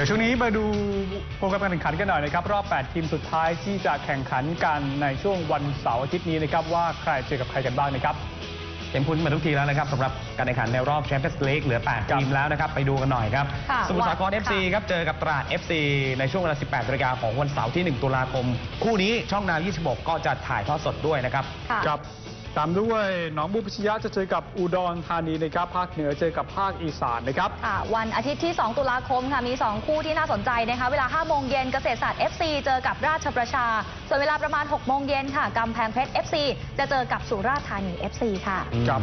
ดี๋ยวช่วงนี้มาดูโปรแกรมการแข่งขันกันหน่อยนะครับ รอบ 8 ทีมสุดท้ายที่จะแข่งขันกันในช่วงวันเสาร์อาทิตย์นี้นะครับ ว่าใครเจอกับใครกันบ้างนะครับเต็มพุ้นมาทุกทีแล้วนะครับสำหรับการแข่งขันในรอบแชมเปี้ยนส์ลีกเหลือ 8 ทีมแล้วนะครับ ไปดูกันหน่อยครับค่ะสมุทรสาครค่ะ FC ครับ เจอกับตราด FC ในช่วงเวลา 18นาฬิกาของวันเสาร์ที่ 1 ตุลาคม คู่นี้ช่องนาว 26 ก็จะถ่ายทอดสดด้วยนะครับค่ะครับ ตามด้วยหนองบัวพิชยะจะเจอกับอุดรธานีนะครับภาคเหนือเจอกับภาคอีสานนะครับค่ะวันอาทิตย์ที่ 2 ตุลาคมค่ะมี 2 คู่ที่น่าสนใจนะคะเวลา5โมงเย็นเกษตรศาสตร์ FC เจอกับราชประชา ส่วนเวลาประมาณ6โมงเย็นค่ะกำแพงเพชร FC จะเจอกับสุราษฎร์ธานี FC ค่ะครับ